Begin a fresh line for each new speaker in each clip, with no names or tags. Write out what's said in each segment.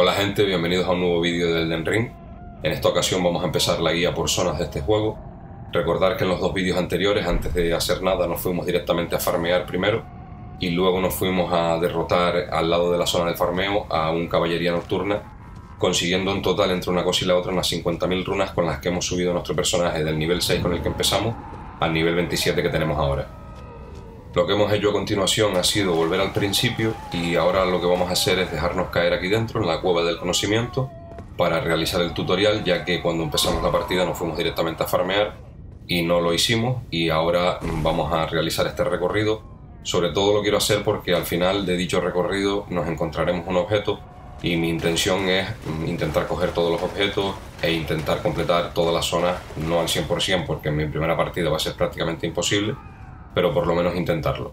Hola gente, bienvenidos a un nuevo vídeo del Den Ring. En esta ocasión vamos a empezar la guía por zonas de este juego. Recordar que en los dos vídeos anteriores, antes de hacer nada, nos fuimos directamente a farmear primero y luego nos fuimos a derrotar al lado de la zona de farmeo a un caballería nocturna, consiguiendo en total entre una cosa y la otra unas 50.000 runas con las que hemos subido nuestro personaje del nivel 6 con el que empezamos al nivel 27 que tenemos ahora. Lo que hemos hecho a continuación ha sido volver al principio y ahora lo que vamos a hacer es dejarnos caer aquí dentro en la cueva del conocimiento para realizar el tutorial ya que cuando empezamos la partida nos fuimos directamente a farmear y no lo hicimos y ahora vamos a realizar este recorrido. Sobre todo lo quiero hacer porque al final de dicho recorrido nos encontraremos un objeto y mi intención es intentar coger todos los objetos e intentar completar todas las zonas, no al 100% porque en mi primera partida va a ser prácticamente imposible, pero por lo menos intentarlo.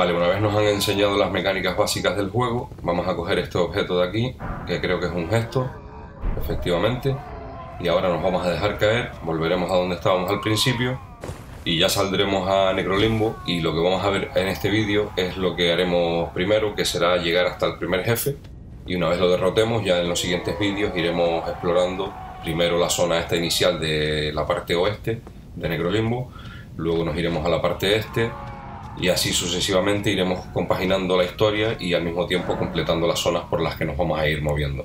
Vale, una vez nos han enseñado las mecánicas básicas del juego, vamos a coger este objeto de aquí, que creo que es un gesto, efectivamente, y ahora nos vamos a dejar caer, volveremos a donde estábamos al principio y ya saldremos a Necrolimbo y lo que vamos a ver en este vídeo es lo que haremos primero, que será llegar hasta el primer jefe y una vez lo derrotemos ya en los siguientes vídeos iremos explorando primero la zona esta inicial de la parte oeste de Necrolimbo, luego nos iremos a la parte este y así sucesivamente iremos compaginando la historia y al mismo tiempo completando las zonas por las que nos vamos a ir moviendo.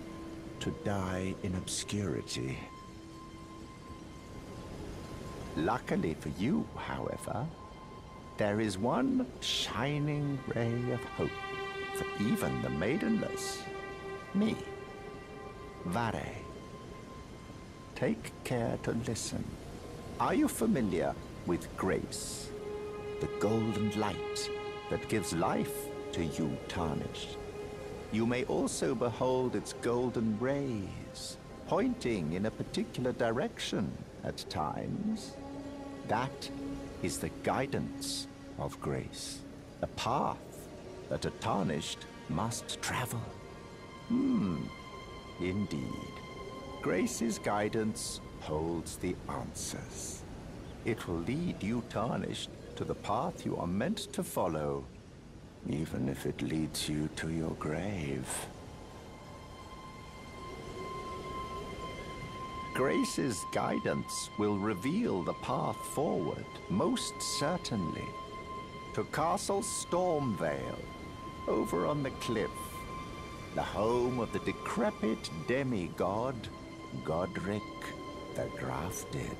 to die in obscurity. Luckily for you, however, there is one shining ray of hope for even the maidenless. Me. Varré. Take care to listen. Are you familiar with grace? The golden light that gives life to you tarnished. You may also behold its golden rays, pointing in a particular direction at times. That is the guidance of grace, a path that a tarnished must travel. Hmm, indeed. Grace's guidance holds the answers. It will lead you tarnished to the path you are meant to follow, even if it leads you to your grave. Grace's guidance will reveal the path forward, most certainly. To Castle Stormveil, over on the cliff, the home of the decrepit demigod, Godrick the Grafted.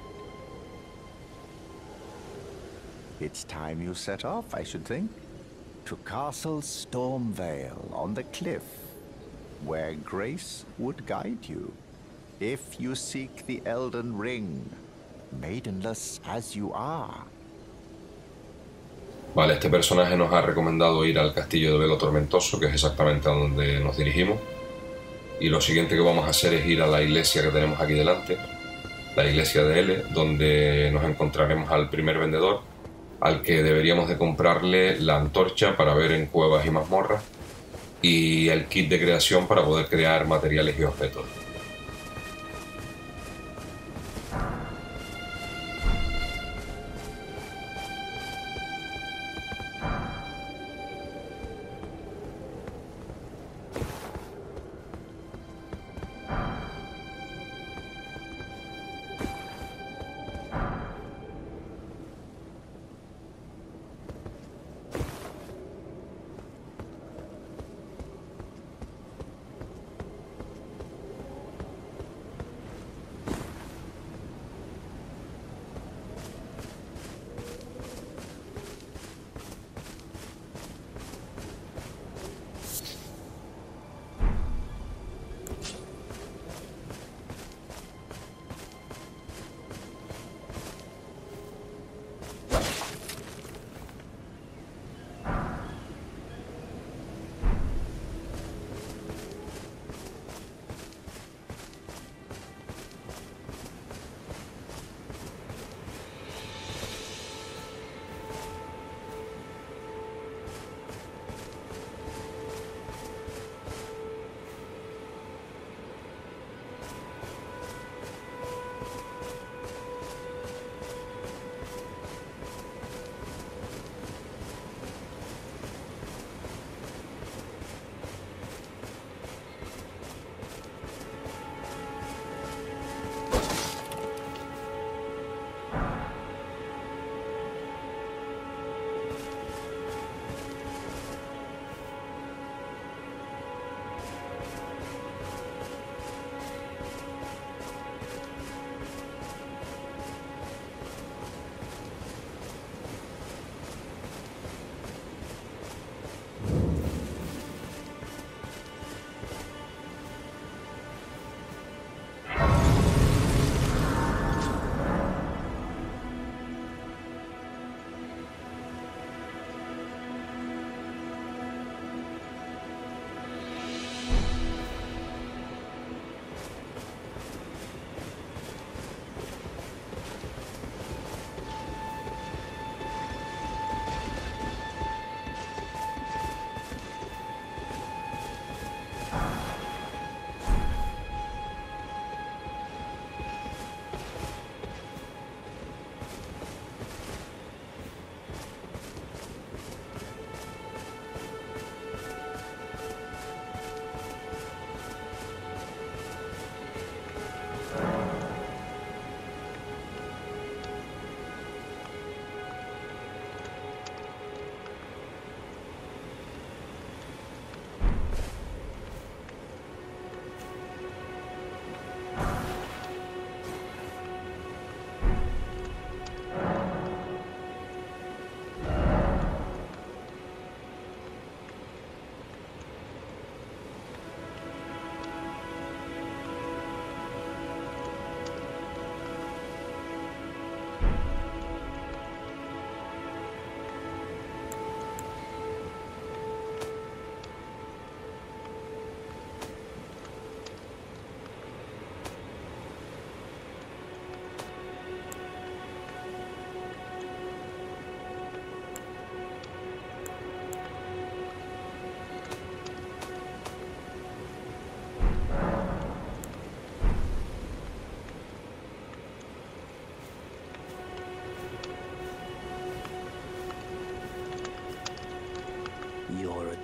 It's time you set off, I should think, to Castle Stormvale on the cliff, where Grace would guide you. If you seek the Elden Ring, maidenless as you are.
Vale, este personaje nos ha recomendado ir al castillo de Velo Tormentoso, que es exactamente a donde nos dirigimos. Y lo siguiente que vamos a hacer es ir a la iglesia que tenemos aquí delante, la iglesia de L, donde nos encontraremos al primer vendedor, al que deberíamos de comprarle la antorcha para ver en cuevas y mazmorras, y el kit de creación para poder crear materiales y objetos.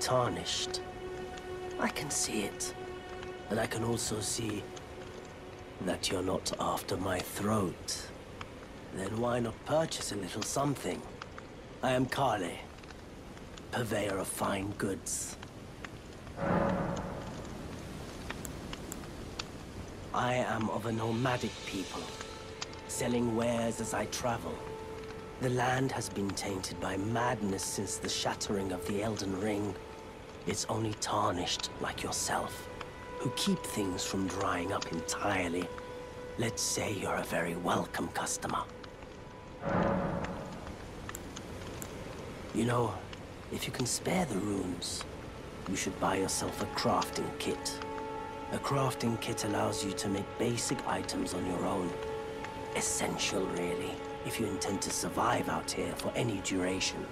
Tarnished. I can see it. And I can also see that you're not after my throat. Then why not purchase a little something? I am Kale, purveyor of fine goods. I am of a nomadic people, selling wares as I travel. The land has been tainted by madness since the shattering of the Elden Ring. It's only tarnished like yourself, who keep things from drying up entirely. Let's say you're a very welcome customer. You know, if you can spare the runes, you should buy yourself a crafting kit. A crafting kit allows you to make basic items on your own. Essential, really, if you intend to survive out here for any duration.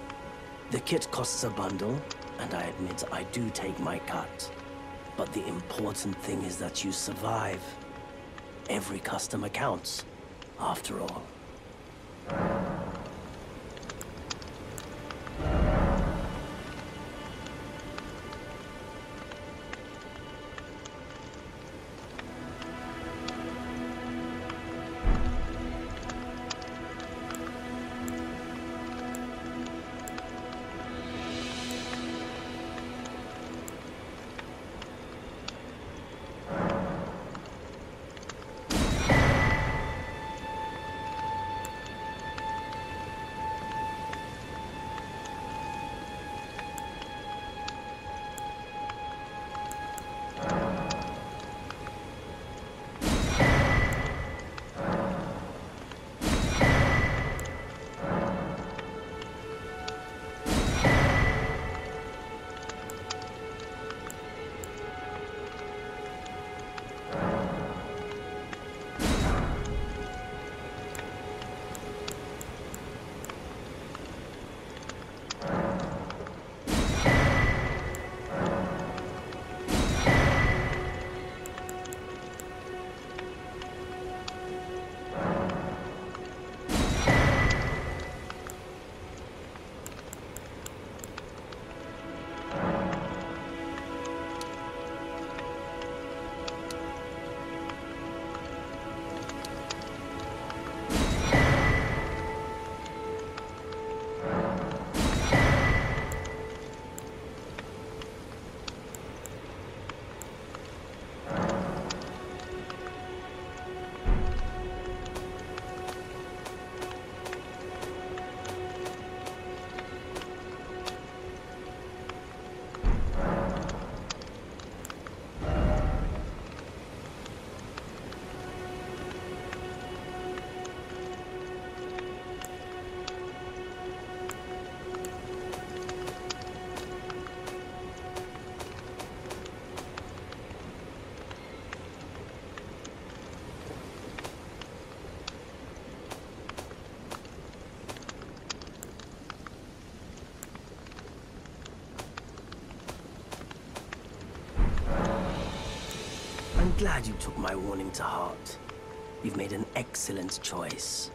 The kit costs a bundle, and I admit I do take my cut. But the important thing is that you survive. Every customer counts, after all. Glad you took my warning to heart. You've made an excellent choice.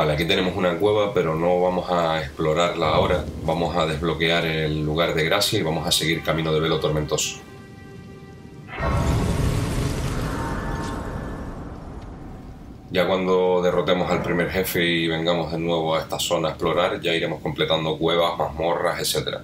Vale, aquí tenemos una cueva, pero no vamos a explorarla ahora. Vamos a desbloquear el lugar de gracia y vamos a seguir camino de velo tormentoso. Ya cuando derrotemos al primer jefe y vengamos de nuevo a esta zona a explorar, ya iremos completando cuevas, mazmorras, etcétera.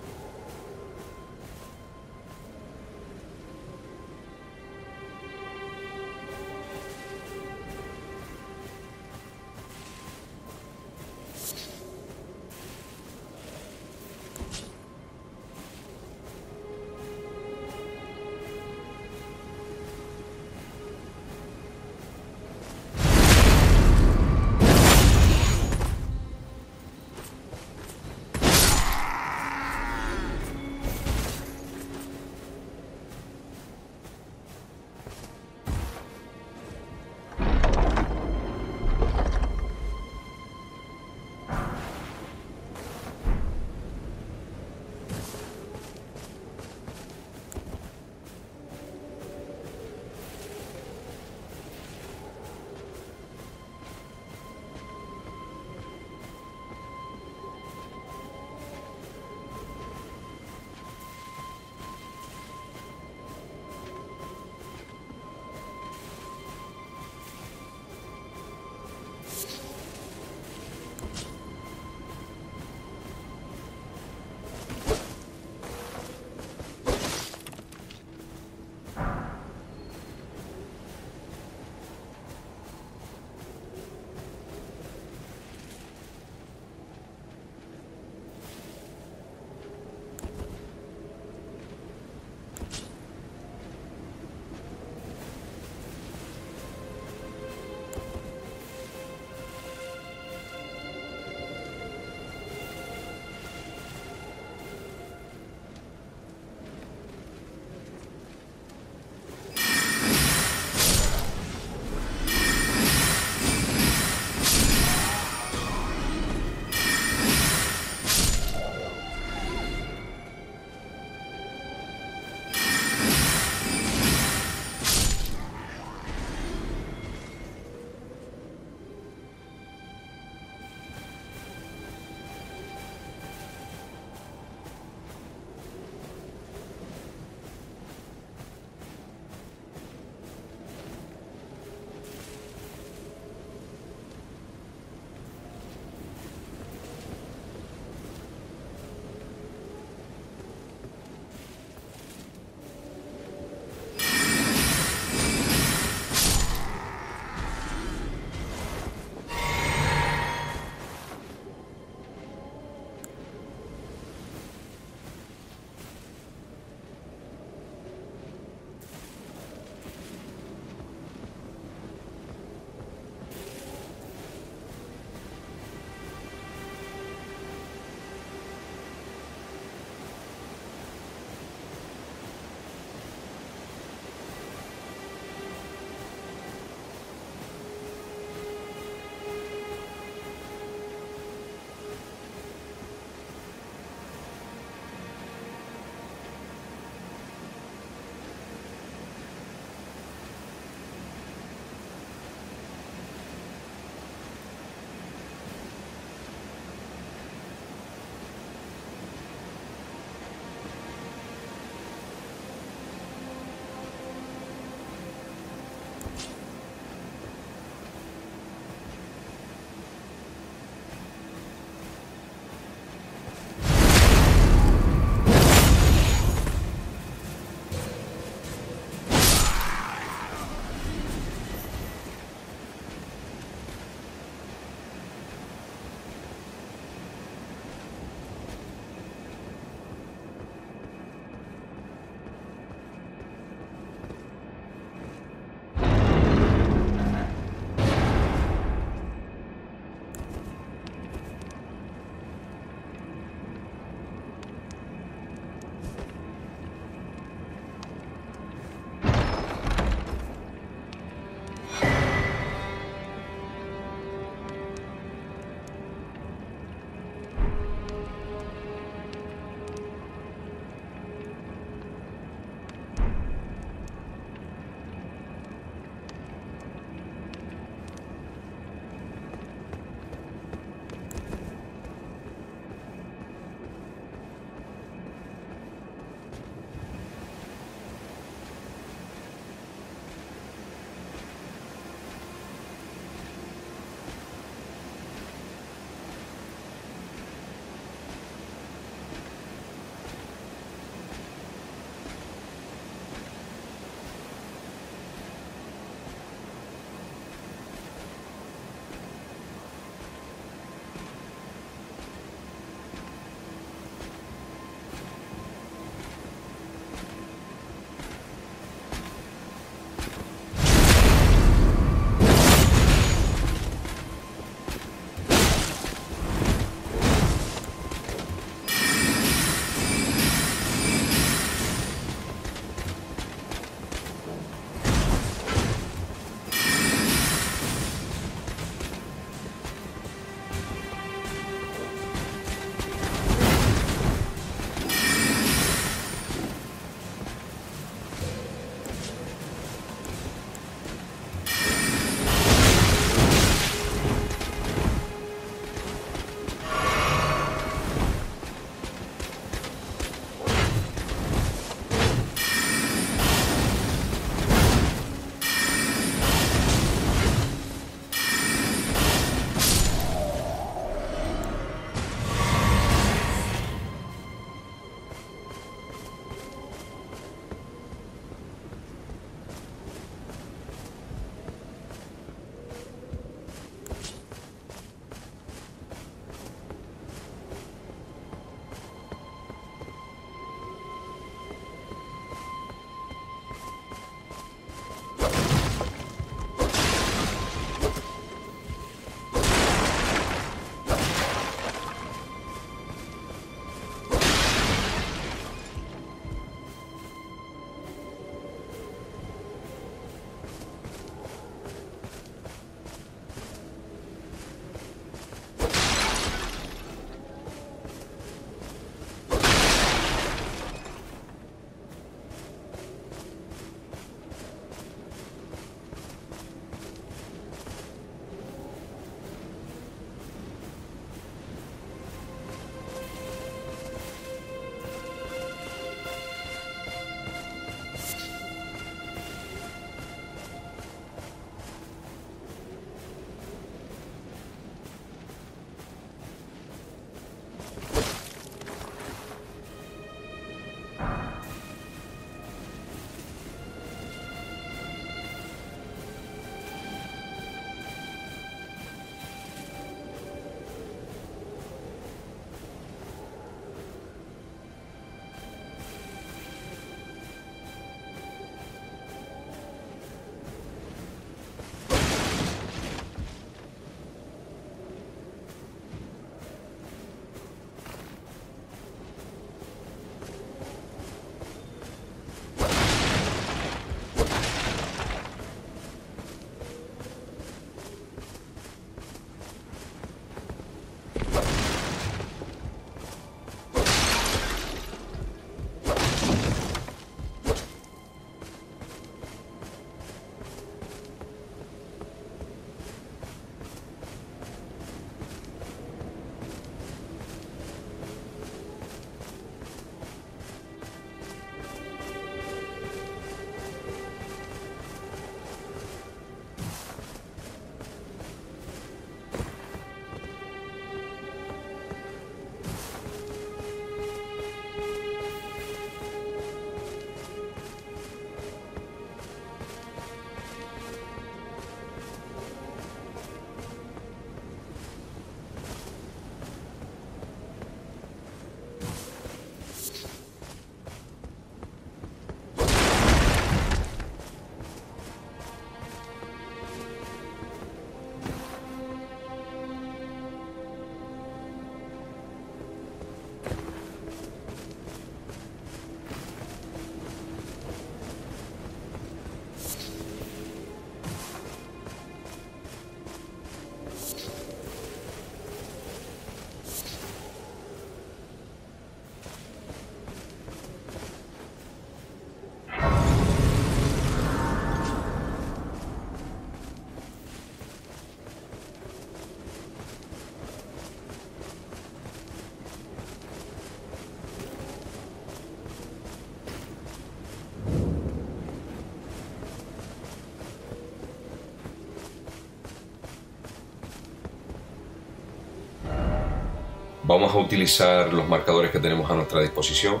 Vamos a utilizar los marcadores que tenemos a nuestra disposición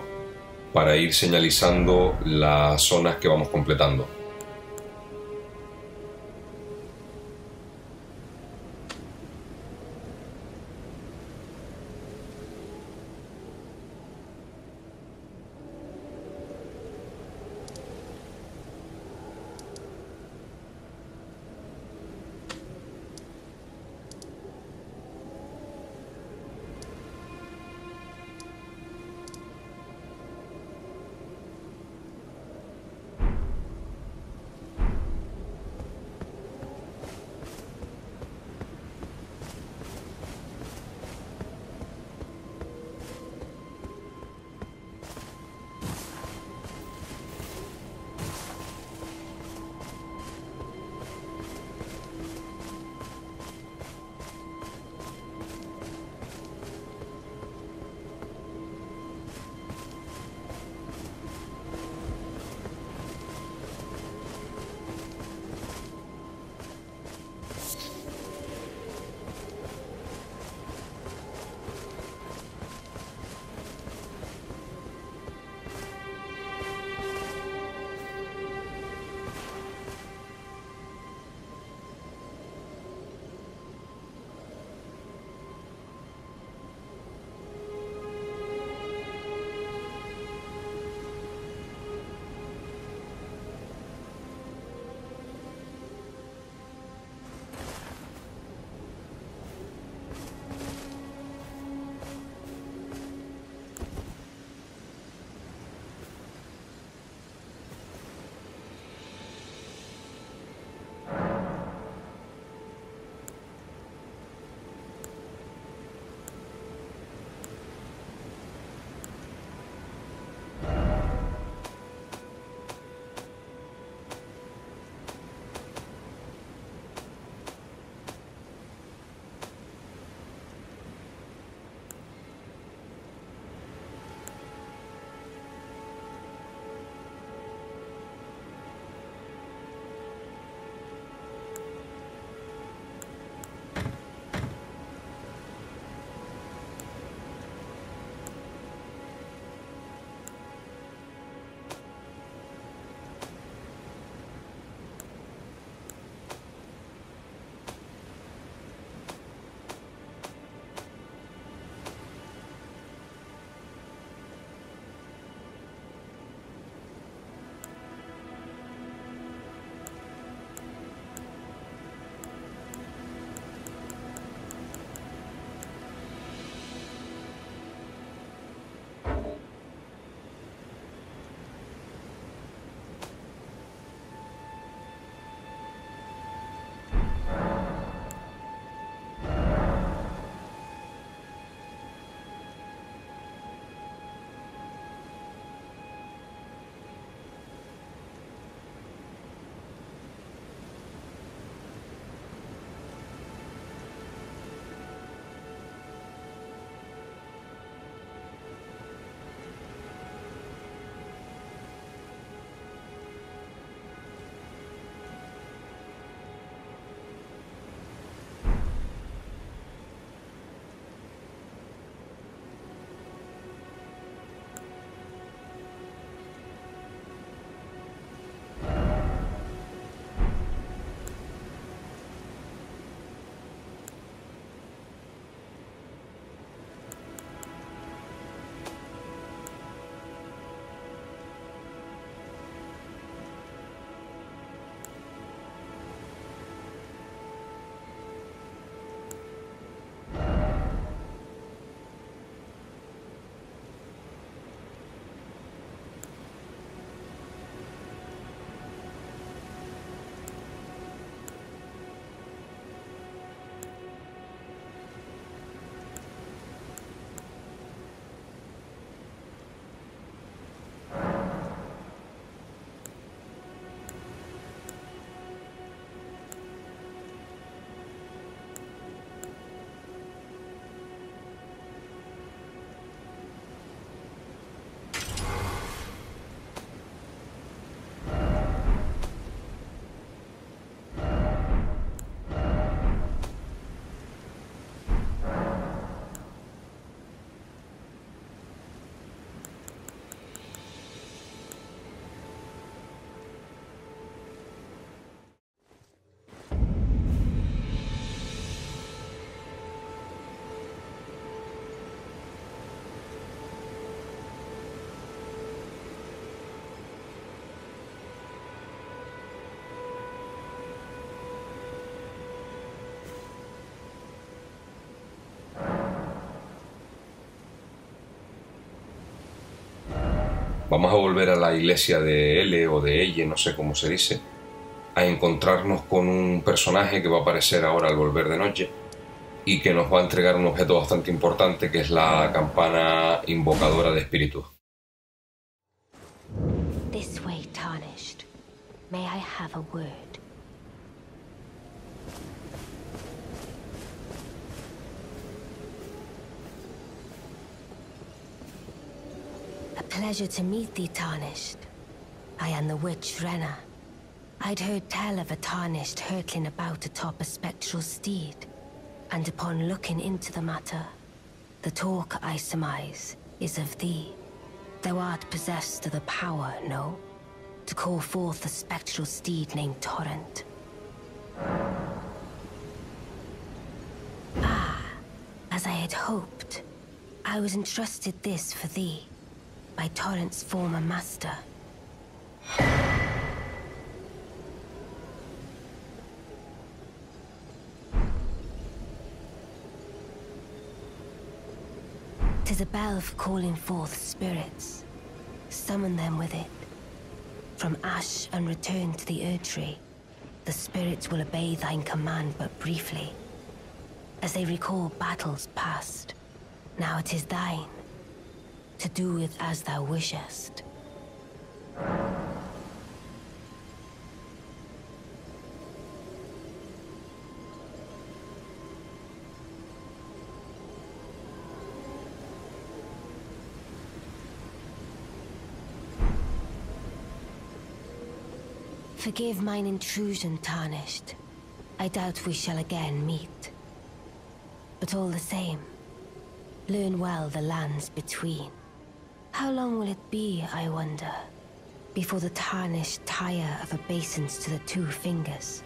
para ir señalizando las zonas que vamos completando. Vamos a volver a la iglesia de L o de Elle, no sé cómo se dice, a encontrarnos con un personaje que va a aparecer ahora al volver de noche y que nos va a entregar un objeto bastante importante que es la campana invocadora de espíritus.
This way, Tarnished. May I have a word? Pleasure to meet thee, Tarnished. I am the witch Renna. I'd heard tell of a Tarnished hurtling about atop a spectral steed. And upon looking into the matter, the talk I surmise is of thee. Thou art possessed of the power, no? To call forth a spectral steed named Torrent. Ah, as I had hoped. I was entrusted this for thee, by Torrent's former master. Tis a bell for calling forth spirits. Summon them with it. From ash and return to the Erdtree, the spirits will obey thine command but briefly. As they recall battles past, now it is thine. To do with as thou wishest. Forgive mine intrusion, Tarnished. I doubt we shall again meet. But all the same, learn well the lands between. How long will it be, I wonder, before the Tarnished tire of obeisance to the two fingers?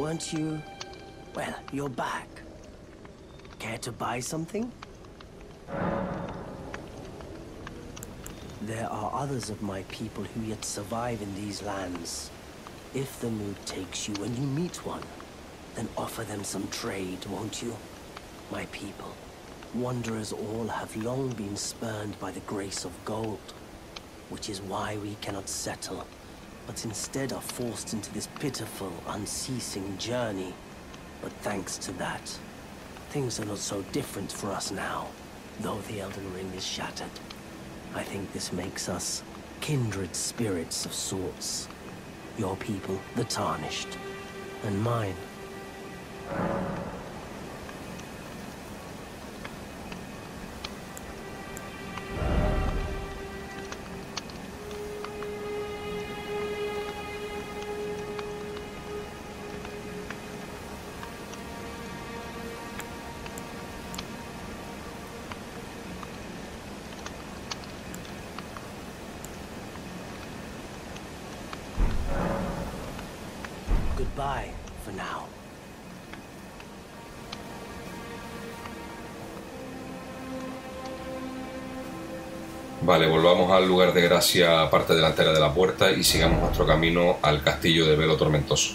Weren't you... Well, you're back. Care to buy something? There are others of my people who yet survive in these lands. If the mood takes you and you meet one, then offer them some trade, won't you? My people, wanderers all have long been spurned by the grace of gold, which is why we cannot settle but instead are forced into this pitiful, unceasing journey. But thanks to that, things are not so different for us now, though the Elden Ring is shattered. I think this makes us kindred spirits of sorts. Your people, the Tarnished, and mine.
Vale, volvamos al lugar de gracia, parte delantera de la puerta, y sigamos nuestro camino al castillo de Velo Tormentoso.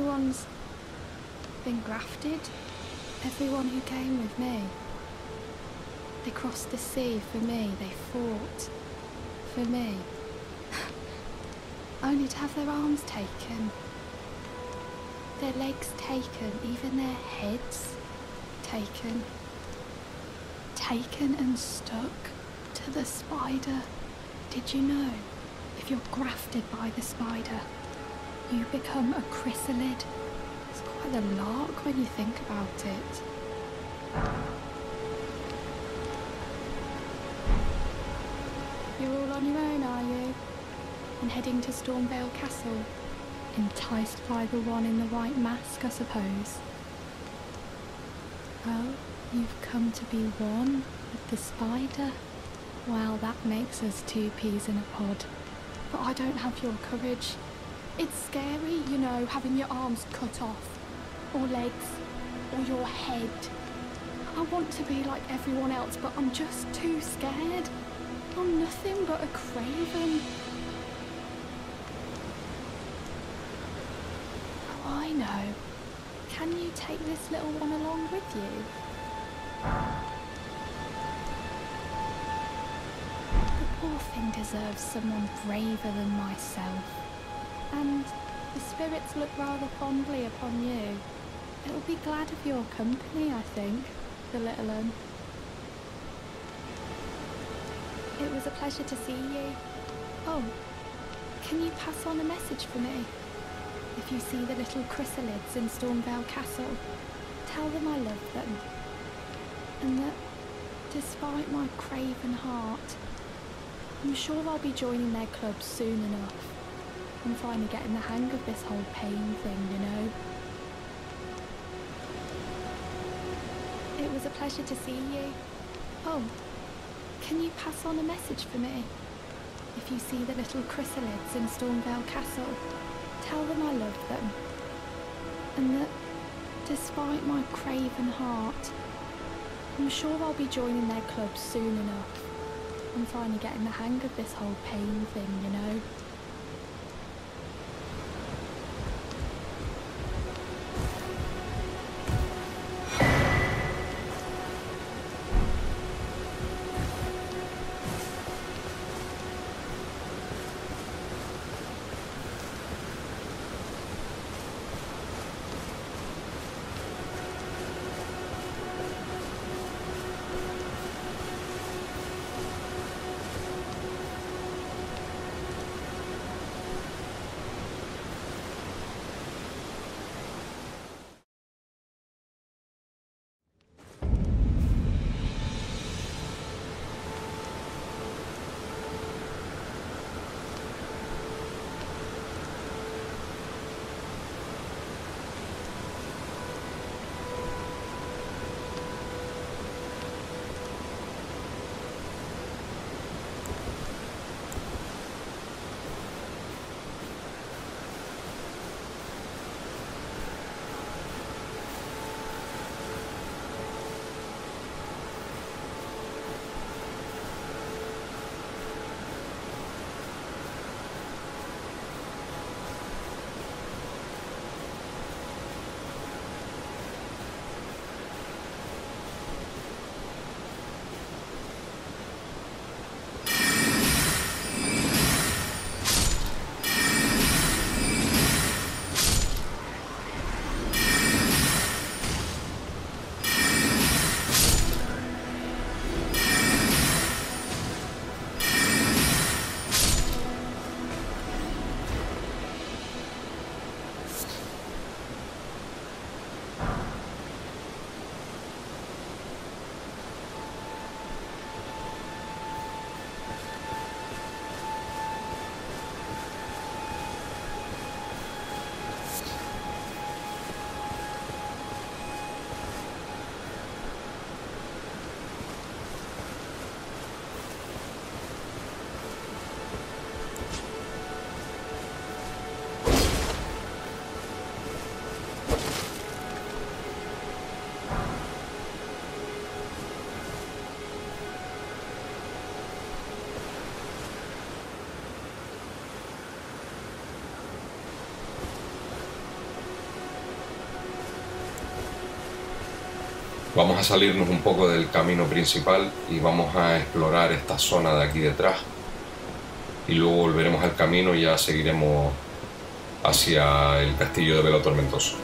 Everyone's been grafted. Everyone who came with me. They crossed the sea for me. They fought for me. Only to have their arms taken. Their legs taken, even their heads taken. Taken and stuck to the spider. Did you know? If you're grafted by the spider, you become a chrysalid. It's quite a lark when you think about it. You're all on your own, are you? And heading to Stormveil Castle? Enticed by the one in the white mask, I suppose. Well, you've come to be one with the spider. Well, that makes us two peas in a pod. But I don't have your courage. It's scary, you know, having your arms cut off, or legs, or your head. I want to be like everyone else, but I'm just too scared. I'm nothing but a craven. Oh, I know. Can you take this little one along with you? The poor thing deserves someone braver than myself. And the spirits look rather fondly upon you. It'll be glad of your company, I think, the little un. It was a pleasure to see you. Oh, can you pass on a message for me? If you see the little chrysalids in Stormveil Castle, tell them I love them. And that, despite my craven heart, I'm sure I'll be joining their club soon enough. I'm finally getting the hang of this whole pain thing, you know. It was a pleasure to see you. Oh, can you pass on a message for me? If you see the little chrysalids in Stormveil Castle, tell them I love them. And that, despite my craven heart, I'm sure I'll be joining their club soon enough. I'm finally getting the hang of this whole pain thing, you know.
Vamos a salirnos un poco del camino principal y vamos a explorar esta zona de aquí detrás. Y luego volveremos al camino y ya seguiremos hacia el castillo de Velo Tormentoso.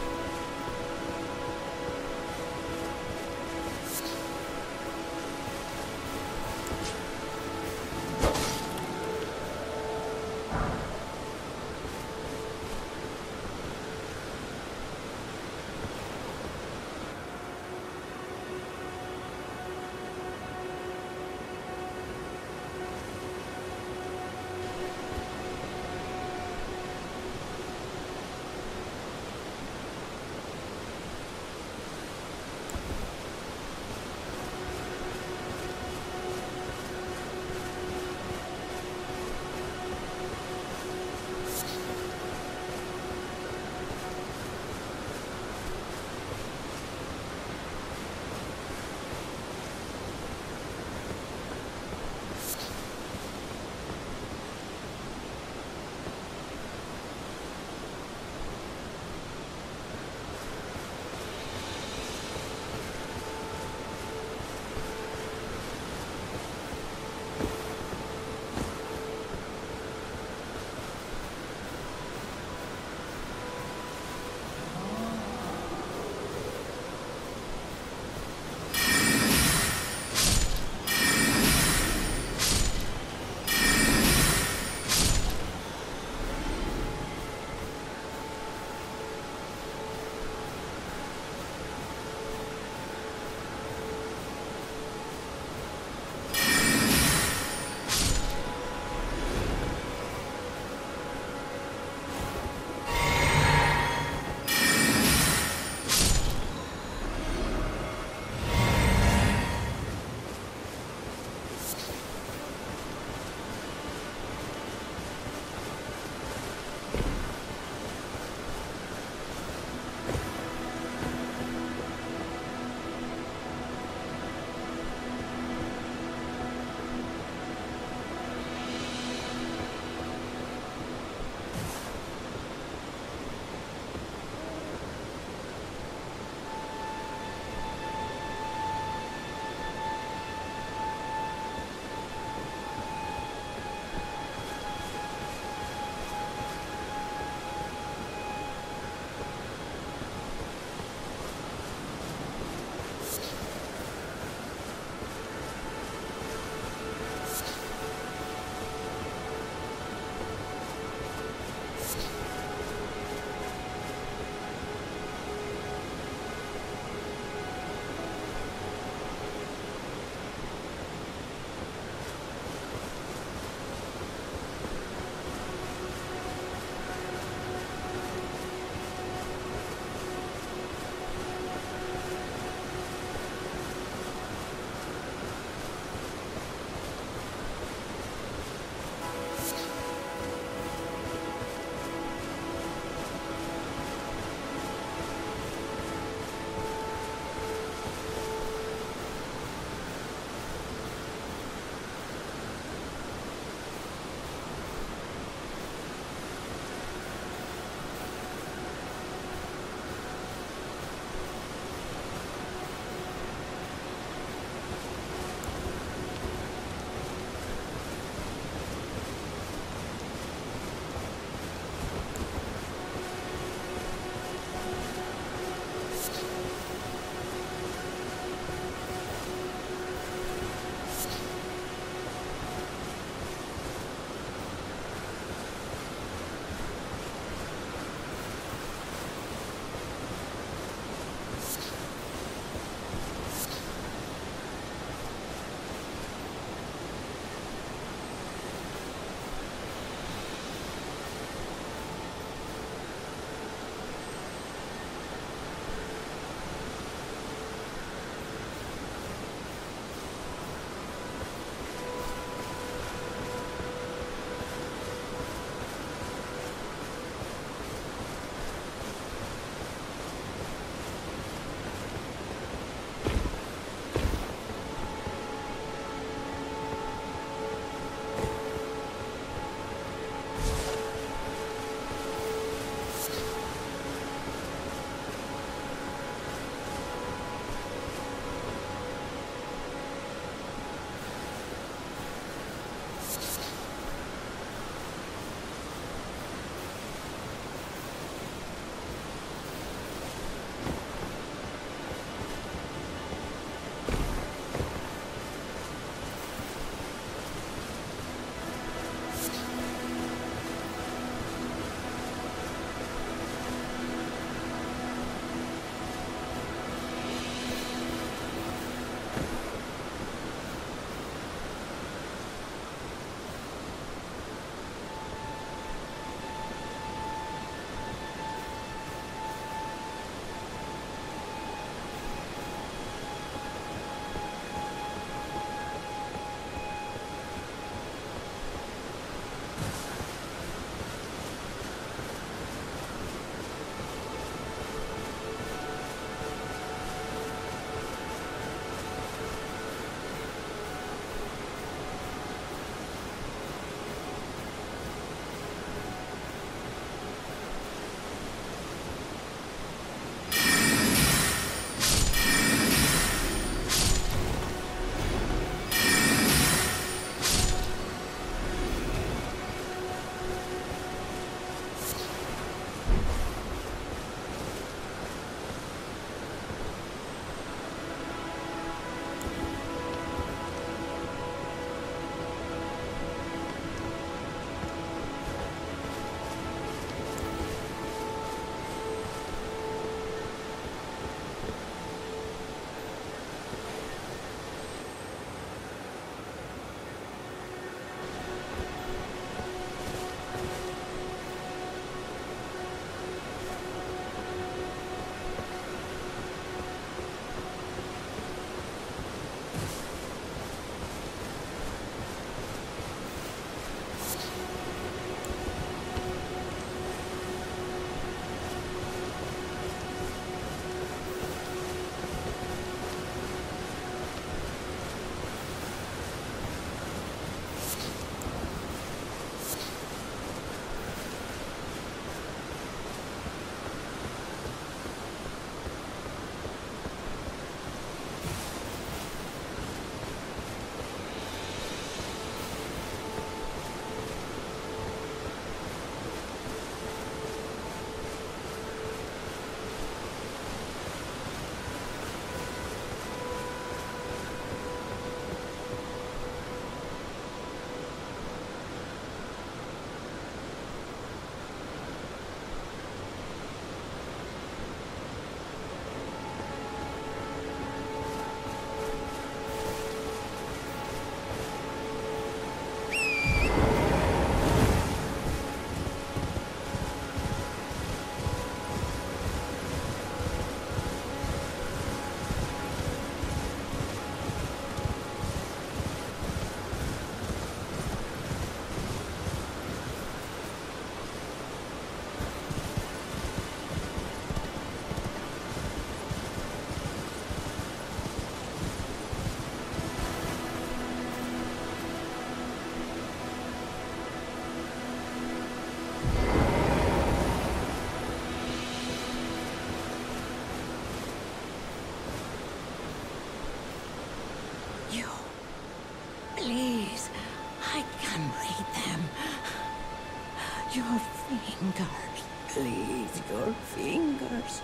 Your fingers.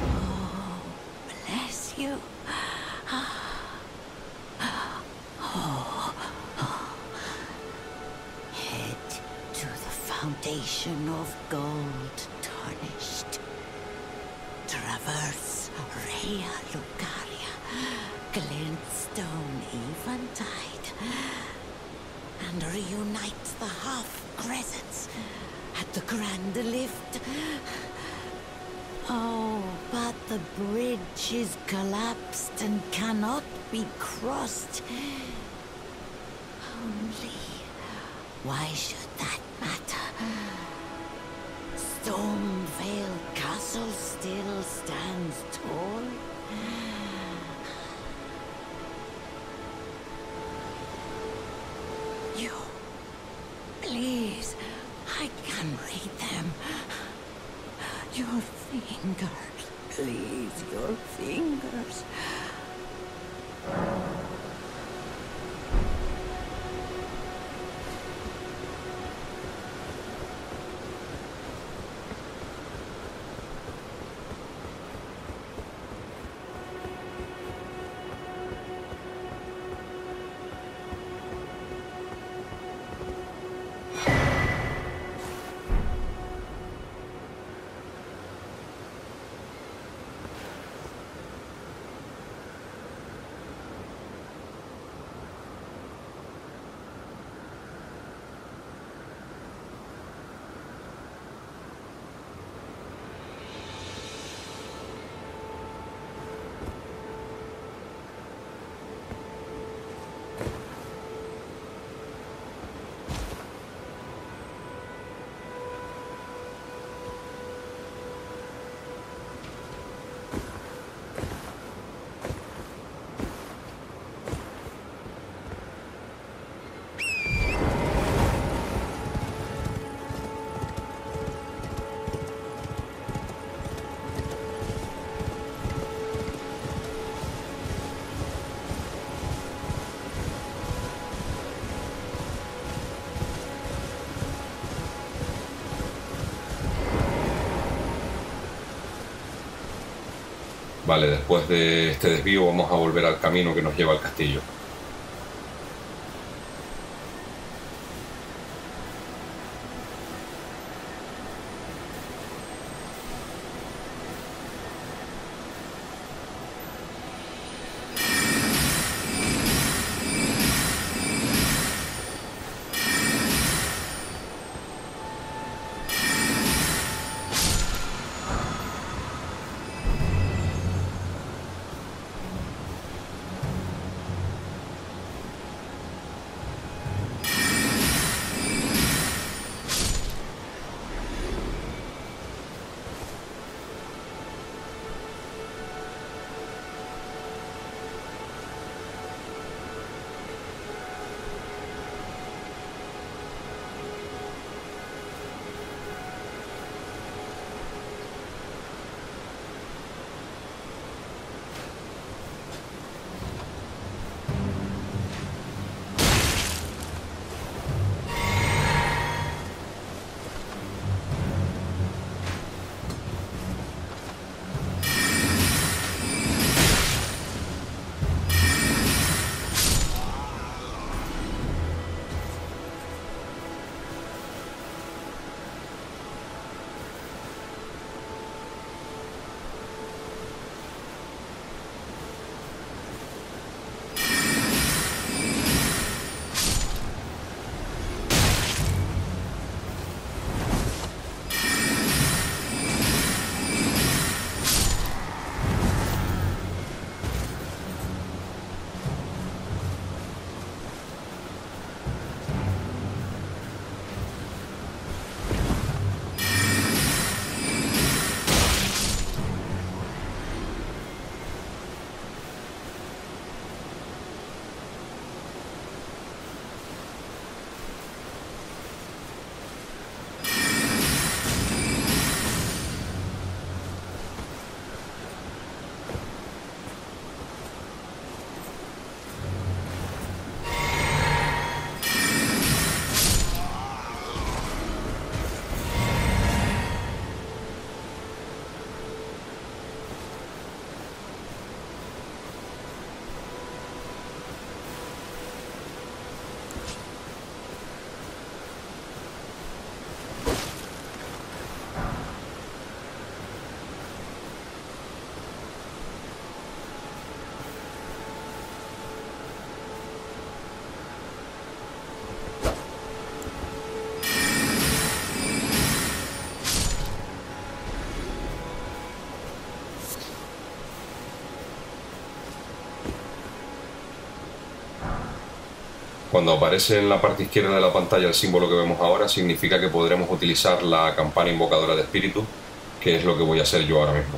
Oh, bless you. Oh, Head to the foundation of gold tarnished. Traverse Raya Lucaria, Glintstone Eventide, and reunite the half crescents at the Grand Lift. Oh, but the bridge is collapsed and cannot be crossed. Only, why should that matter? Stormveil Castle still stands tall. Your fingers, please, your fingers.
Vale, después de este desvío vamos a volver al camino que nos lleva al castillo. Cuando aparece en la parte izquierda de la pantalla el símbolo que vemos ahora, significa que podremos utilizar la campana invocadora de espíritu, que es lo que voy a hacer yo ahora mismo.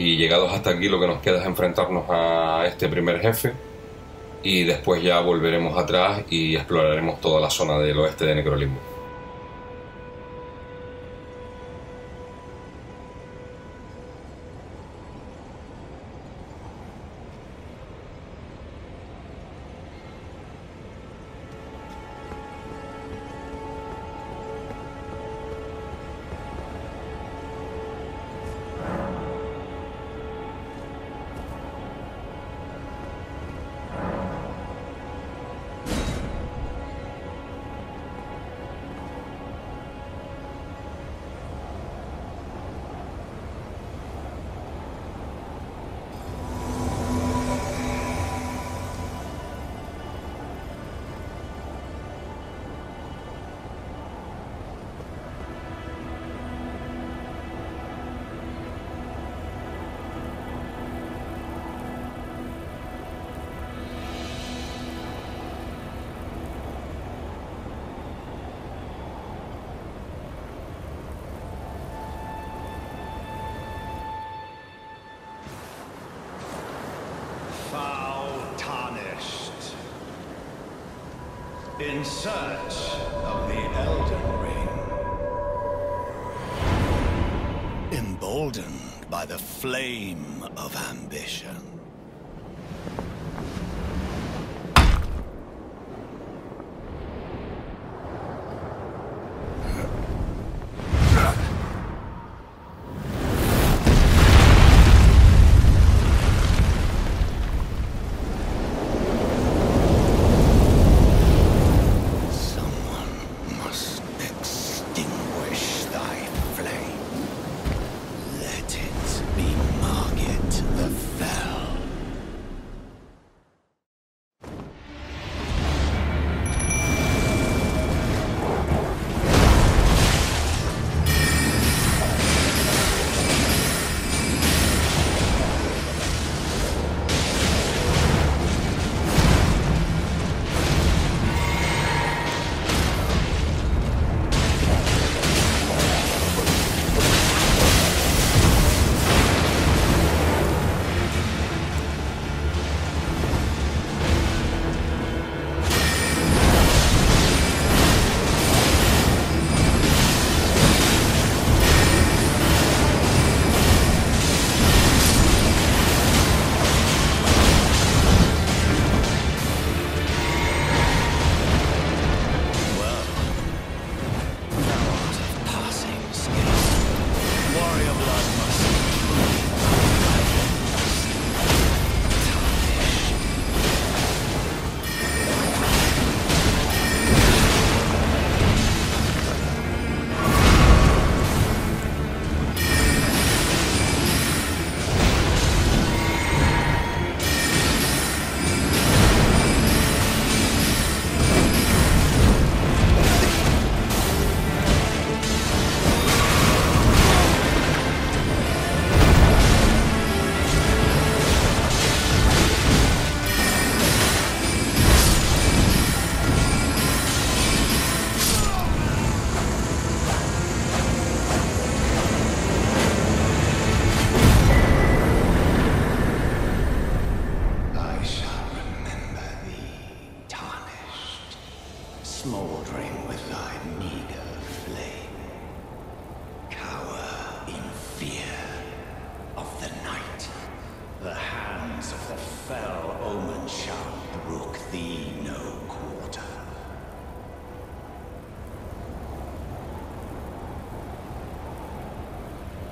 Y llegados hasta aquí lo que nos queda es enfrentarnos a este primer jefe y después ya volveremos atrás y exploraremos toda la zona del oeste de Necrolimbo.
Emboldened by the flame of ambition.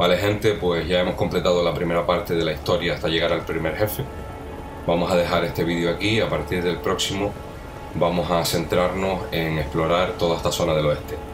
Vale gente, pues ya hemos completado la primera parte de la historia hasta llegar al primer jefe. Vamos a dejar este vídeo aquí, a partir del próximo vamos a centrarnos en explorar toda esta zona del oeste.